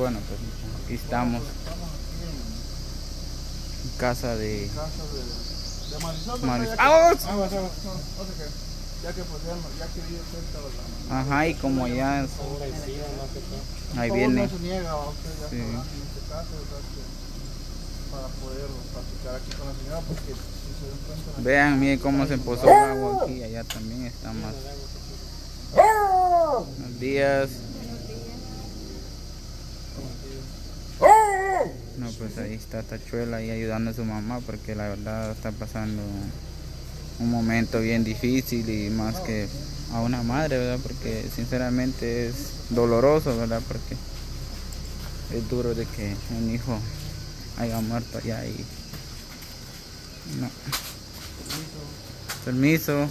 Bueno, pues aquí estamos. En casa de... Casa de, de Marisol. Ya que- pues ya, ya que vive cerca de la... Ajá, y como ya ahí viene. No se niega, usted ya Sí. sabrá en este caso, ¿verdad? Que para poder platicar aquí con la señora, porque si se dan cuenta... Vean, miren cómo se empozó el agua aquí, allá también está más. Buenos días. No, pues ahí está Tachuela ahí ayudando a su mamá porque la verdad está pasando un momento bien difícil y más que a una madre, ¿verdad? Porque sinceramente es doloroso, ¿verdad? Porque es duro de que un hijo haya muerto allá y no. Permiso.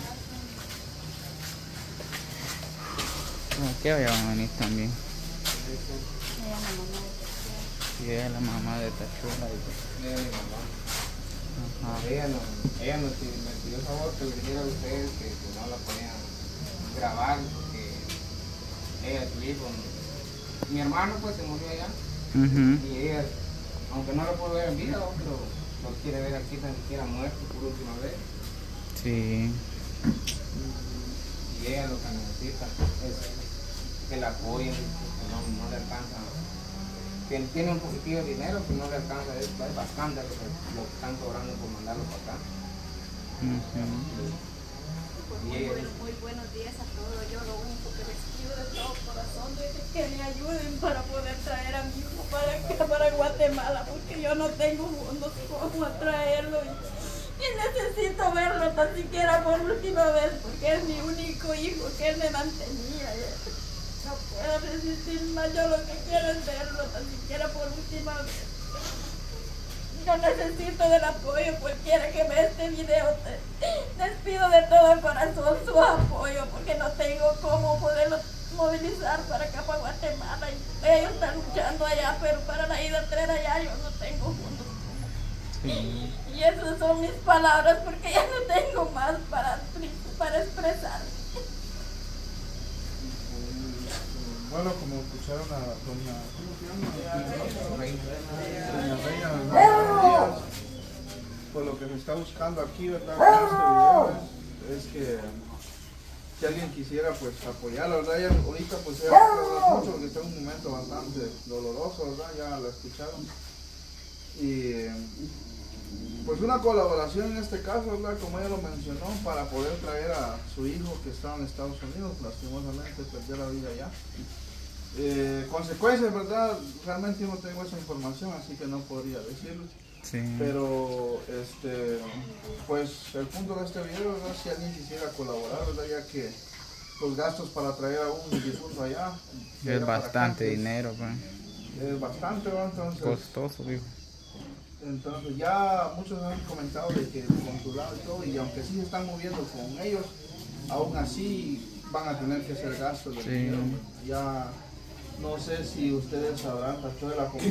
Aquí vaya van a venir también. Y ella es la mamá de Tachuela. y- Ella es mi mamá. Ajá. Ella, no, ella nos me pidió favor que le dijera a ustedes que, que no la podían grabar porque ella, su hijo, mi hermano pues se murió allá y ella, aunque no lo puedo ver en vida, pero lo quiere ver aquí tan siquiera muerto por última vez Sí. y ella lo que necesita es que la apoyen, que no, no le alcanza. Tiene, tiene un poquitillo de dinero, pero no le alcanza, es, es bastante lo que, lo que están cobrando por mandarlo para acá. Pues Y muy, buenos días a todos. Yo lo único que les pido de todo corazón es que me ayuden para poder traer a mi hijo para acá, para Guatemala, porque yo no tengo fondos como traerlo y, y necesito verlo tan siquiera por última vez, porque es mi único hijo que él me mantenía. No puedo resistir más, yo lo que quiero es verlo tan siquiera por última vez. Yo necesito del apoyo, cualquiera que vea este video, les pido de todo corazón su apoyo, porque no tengo cómo poderlo movilizar para acá, para Guatemala. Y ellos están luchando allá, pero para la ida a traer allá yo no tengo fondos. Sí. Y esas son mis palabras, porque ya no tengo más para, para expresar. Bueno, como escucharon a doña... Reina. Doña días. Pues lo que se está buscando aquí, ¿verdad? Con este video es, es que si alguien quisiera pues apoyarla, ¿verdad? Ya ahorita pues ella mucho porque está en un momento bastante doloroso, ¿verdad? Ya la escucharon. Y pues una colaboración en este caso, ¿verdad? Como ella lo mencionó, para poder traer a su hijo que estaba en Estados Unidos, lastimosamente perdió la vida allá. Eh, consecuencias, ¿verdad? Realmente no tengo esa información, así que no podría decirlo. Sí. Pero, este, pues el punto de este video, ¿verdad? Si alguien quisiera colaborar, ¿verdad? Ya que los gastos para traer a un difunto allá Es acá, bastante pues, dinero, pues. Es bastante, ¿verdad? Entonces, Costoso, digo. Entonces ya muchos han comentado de que el consulado y todo, y aunque sí se están moviendo con ellos, aún así van a tener que hacer gastos de Sí. dinero. Ya no sé si ustedes sabrán, Tachuela, como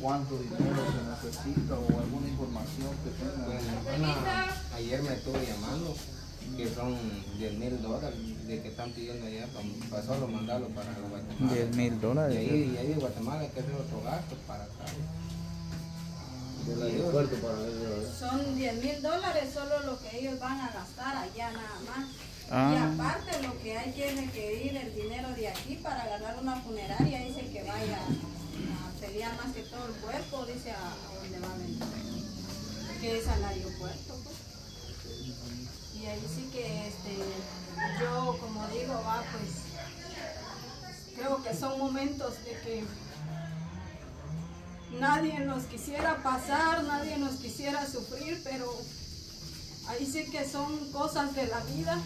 cuánto dinero se necesita o alguna información que Pues tengan. mi hermana ayer me estuvo llamando que son 10 mil dólares de que están pidiendo allá para, para solo mandarlo para Guatemala. 10 mil Y dólares. ahí, y ahí de Guatemala hay que hacer otro gasto para acá. Del aeropuerto para ver. Son 10 mil dólares solo lo que ellos van a gastar allá nada más. Y Ah, aparte lo que hay que requerir el dinero de aquí para ganar una funeraria, dice que vaya a pelear más que todo el cuerpo, dice a, a donde va a venir, que es al aeropuerto. pues. Y ahí sí que este, yo como digo, va pues, creo que son momentos de que nadie nos quisiera pasar, nadie nos quisiera sufrir, pero ahí sí que son cosas de la vida.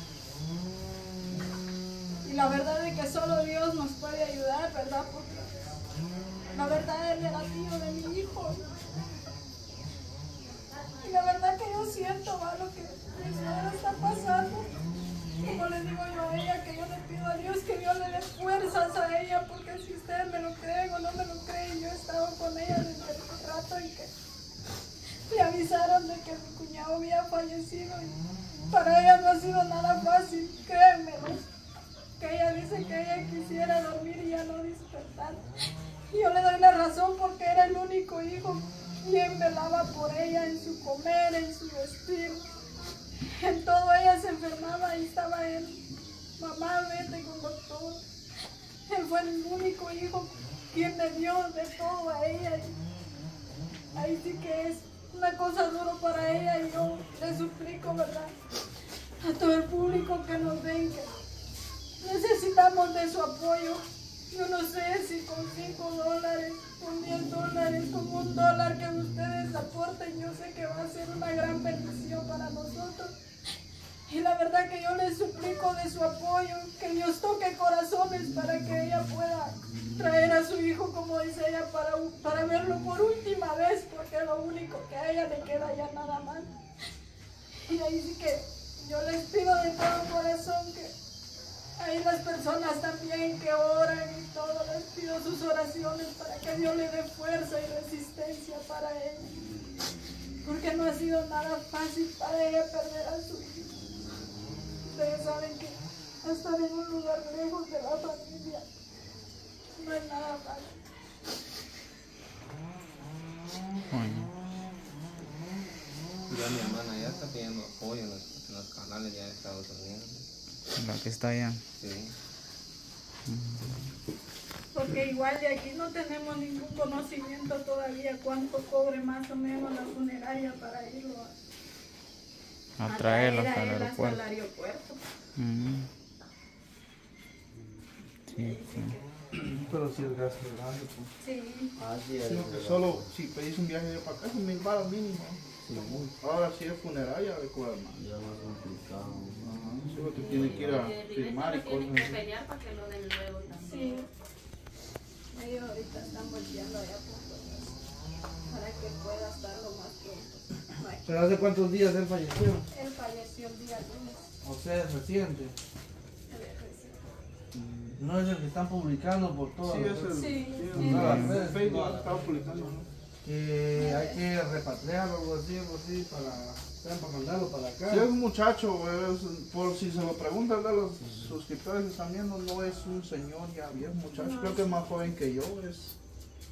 Y la verdad es que solo Dios nos puede ayudar, ¿verdad? Porque la verdad él era tío de mi hijo. Y la verdad que yo siento va lo que mi está pasando. Como le digo yo a ella, que yo le pido a Dios que Dios le dé fuerzas a ella, porque si ustedes me lo creen o no me lo creen, yo he estado con ella desde el rato en que le avisaron de que mi cuñado había fallecido y para ella no ha sido nada fácil, créanmelo. Que ella dice que ella quisiera dormir y ya no despertar. Y yo le doy la razón porque era el único hijo quien velaba por ella en su comer, en su vestir. En todo ella se enfermaba y estaba él. Mamá, vete con doctor. Él fue el único hijo quien le dio de todo a ella. Ahí sí que es una cosa dura para ella y yo le suplico, ¿verdad? A todo el público que nos ven que necesitamos de su apoyo. Yo no sé si con 5 dólares, con 10 dólares, con un dólar que ustedes aporten, yo sé que va a ser una gran bendición para nosotros. Y la verdad que yo les suplico de su apoyo, que Dios toque corazones para que ella pueda traer a su hijo, como dice ella, para, para verlo por última vez, porque lo único que a ella le queda ya nada más. Y ahí sí que yo les pido de todo corazón que hay las personas también que oran y todo, les pido sus oraciones para que Dios le dé fuerza y resistencia para ella. Porque no ha sido nada fácil para ella perder a su hijo. Ustedes saben que estar en un lugar lejos de la familia no es nada fácil. Ya mi hermana ya está pidiendo apoyo en los, en los canales ya de Estados Unidos. la que está allá. Sí. Porque igual de aquí no tenemos ningún conocimiento todavía cuánto cobre más o menos la funeraria para irlo a, A hasta el aeropuerto. aeropuerto. Mm. Sí, sí. Pero si el gasto es grande, pues. Sí. Ah, sí, Sino que solo si pedís un viaje de para acá, son mil balas mínimo. Sí. Ahora si es funeraria, de cobrar más. Ya más complicado. Ajá. Sí, porque tiene que ir a firmar y cosas que así. pelear para que lo den luego también. Sí. Ellos ahorita están volteando allá por todo para que pueda estar lo más pronto. Aquí. ¿Pero hace cuántos días él falleció? Él falleció el día lunes. O sea, es reciente. Es. No es el que están publicando por todas Sí, las es el, Sí, sí, sí. el- Ah, Facebook no. estaba publicando, ¿no? que hay que repatriarlo o algo así, algo así, para, para mandarlo para acá. Si es un muchacho, es, por si se lo preguntan a los suscriptores que están viendo, no es un señor ya viejo muchacho, No. creo que es más joven que yo, es,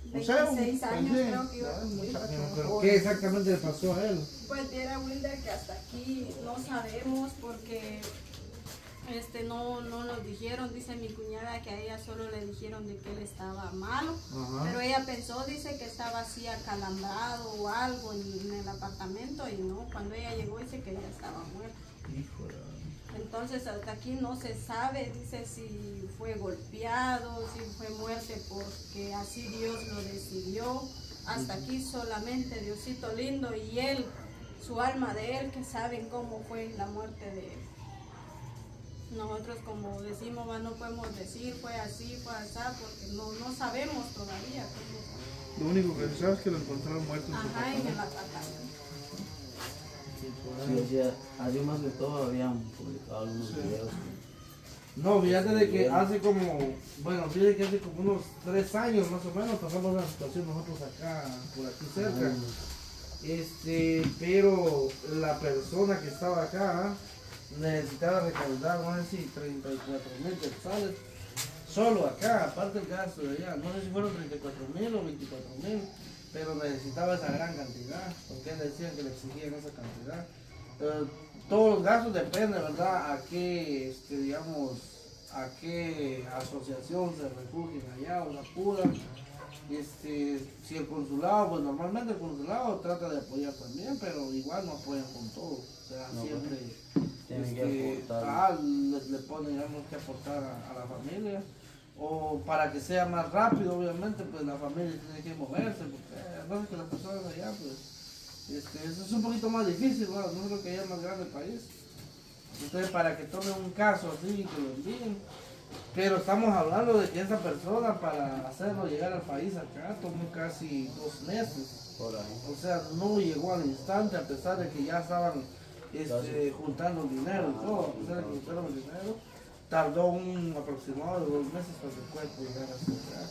no sé, un 26 años creo que iba a cumplir. Pero. ¿qué exactamente le pasó a él? Pues era Wilder que hasta aquí no sabemos porque este no, no nos dijeron, dice mi cuñada que a ella solo le dijeron de que él estaba malo, Ajá. pero ella pensó, dice que estaba así acalambrado o algo en, en el apartamento y no, cuando ella llegó dice que ya estaba muerto. Entonces hasta aquí no se sabe, dice si fue golpeado, si fue muerte porque así Dios lo decidió. Hasta aquí solamente Diosito lindo y él, su alma de él, que saben cómo fue la muerte de él. Nosotros como decimos, no podemos decir fue así, fue así, porque no, no sabemos todavía cómo Lo único que se sabe es que lo encontraron muerto en fue. Ajá, en el Sí, o sea, así más que todo habían publicado algunos Sí. videos. No, fíjate de que hace como, bueno, fíjate que hace como unos tres años más o menos pasamos una situación nosotros acá, por aquí cerca. Este, pero la persona que estaba acá necesitaba recaudar, no sé si 34 mil quetzales, solo acá, aparte el gasto de allá, no sé si fueron 34 mil o 24 mil, pero necesitaba esa gran cantidad, porque le decían que le exigían esa cantidad. Todos los gastos dependen, ¿verdad? A qué, este, digamos, a qué asociación se refugien allá o la pura. Este, si el consulado, pues normalmente el consulado trata de apoyar también, pero igual no apoyan con todo. O sea, No, siempre que este, ah, le, le ponen digamos, que aportar a, a la familia. O para que sea más rápido, obviamente, pues la familia tiene que moverse, porque sé que las personas allá, pues, este, eso es un poquito más difícil, ¿verdad? no creo que haya más grande el país. Entonces, para que tomen un caso así y que lo envíen. Pero estamos hablando de que esa persona, para hacerlo llegar al país acá, tomó casi dos meses. Por ahí. O sea, no llegó al instante a pesar de que ya estaban este, juntando dinero y todo. A pesar de que juntaron el dinero, tardó un aproximado de dos meses para que el cuerpo llegara acá.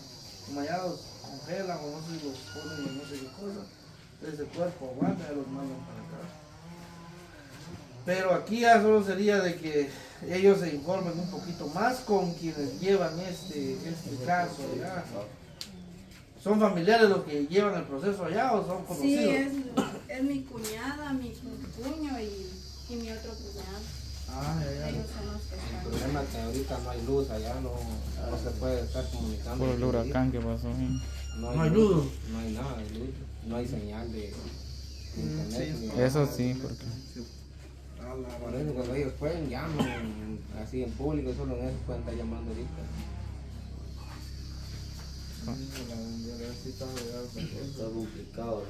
Como los congelan o no sé si los ponen en no sé qué cosa, entonces el cuerpo aguanta y los mandan para acá. Pero aquí ya solo sería de que ellos se informen un poquito más con quienes llevan este, este caso. ¿ya? ¿Son familiares los que llevan el proceso allá o son conocidos? Sí, es, es mi cuñada, mi cuño y, y mi otro cuñado. Ah, ya, ya. Ellos son los que El problema es que ahorita no hay luz allá, no, no se puede estar comunicando. Por el huracán que pasó. ¿sí? No hay luz. No hay nada de luz, no hay señal de, de internet. sí. ni Eso nada. sí, porque A la Por eso cuando ellos pueden, llaman así en público, solo en eso pueden estar llamando ahorita. Está complicado.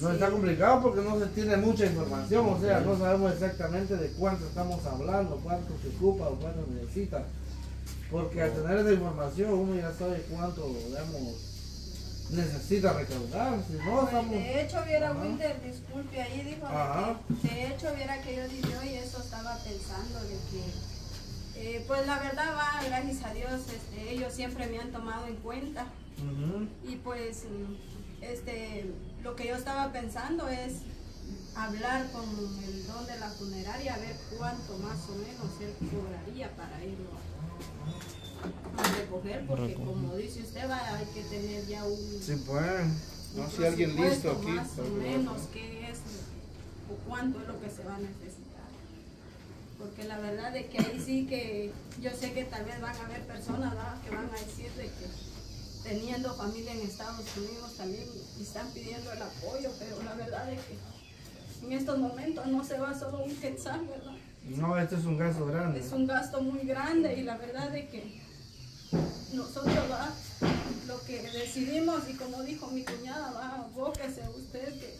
No está complicado porque no se tiene mucha información, o sea, no sabemos exactamente de cuánto estamos hablando, cuánto se ocupa o cuánto necesita. Porque al tener esa información uno ya sabe cuánto, digamos, necesita recaudar. Si no, Pues, estamos... de hecho, viera Ajá. Winter, disculpe, ahí dijo que, de hecho, viera que yo dije hoy eso estaba pensando de que, eh, pues la verdad va, gracias a Dios, este, ellos siempre me han tomado en cuenta y pues, este, lo que yo estaba pensando es hablar con el don de la funeraria a ver cuánto más o menos él cobraría para irlo a, a recoger, porque Recoger. como dice usted, va, hay que tener ya un Sí, pues. No sé alguien listo aquí. Más o que- menos qué es o cuánto es lo que se va a necesitar. Porque la verdad de que ahí sí que yo sé que tal vez van a haber personas ¿verdad? que van a decir de que teniendo familia en Estados Unidos también están pidiendo el apoyo, pero la verdad de que en estos momentos no se va solo un quetzal, ¿verdad? No, este es un gasto grande. Es un gasto muy grande y la verdad de que nosotros va, lo que decidimos y como dijo mi cuñada, va, abóquese usted que,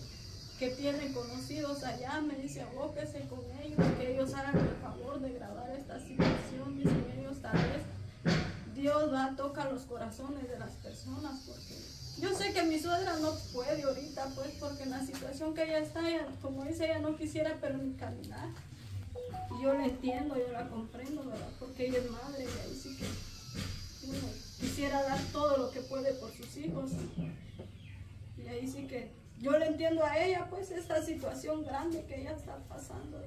que tiene conocidos allá, me dice abóquese con ellos, que ellos hagan el favor de grabar esta situación, Dios va a tocar los corazones de las personas porque yo sé que mi suegra no puede ahorita pues porque en la situación que ella está, como dice ella no quisiera pero ni caminar. Y yo la entiendo, yo la comprendo, ¿verdad? Porque ella es madre y ahí sí que uno quisiera dar todo lo que puede por sus hijos. Y ahí sí que yo le entiendo a ella, pues, esta situación grande que ella está pasando.